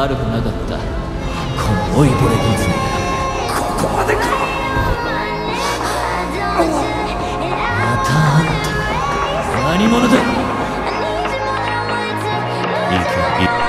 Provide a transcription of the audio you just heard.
悪くなかった。この老いぼれ人生ここまでかまたあんた何者だ。いいいい